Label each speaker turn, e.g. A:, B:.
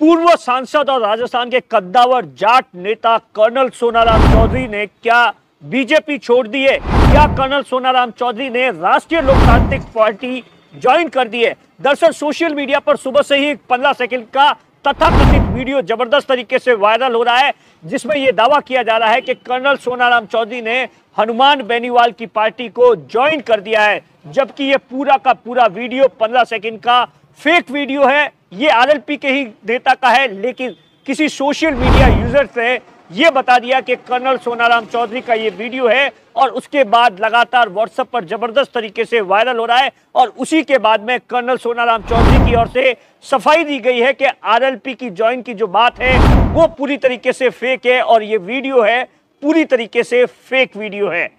A: पूर्व सांसद और राजस्थान के कद्दावर जाट नेता कर्नल सोनाराम चौधरी ने क्या बीजेपी छोड़ दी है? क्या कर्नल सोनाराम चौधरी ने राष्ट्रीय लोकतांत्रिक पार्टी ज्वाइन कर दी है? दरअसल सोशल मीडिया पर सुबह से ही पंद्रह सेकंड का तथाकथित वीडियो ज़बरदस्त तरीके से वायरल हो रहा है, जिसमें यह दावा किया जा रहा है कि कर्नल सोनाराम चौधरी ने हनुमान बेनीवाल की पार्टी को ज्वाइन कर दिया है, जबकि यह पूरा का पूरा वीडियो पंद्रह सेकंड का फेक वीडियो है। ये आरएलपी के ही नेता का है, लेकिन किसी सोशल मीडिया यूज़र से यह बता दिया कि कर्नल सोनाराम चौधरी का ये वीडियो है और उसके बाद लगातार व्हाट्सएप पर ज़बरदस्त तरीके से वायरल हो रहा है और उसी के बाद में कर्नल सोनाराम चौधरी की ओर से सफ़ाई दी गई है कि आरएलपी की ज्वाइन की जो बात है, वो पूरी तरीके से फेक है और ये वीडियो है, पूरी तरीके से फेक वीडियो है।